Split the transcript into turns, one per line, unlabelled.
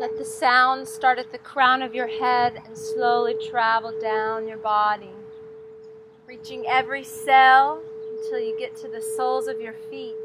Let the sound start at the crown of your head and slowly travel down your body, reaching every cell until you get to the soles of your feet.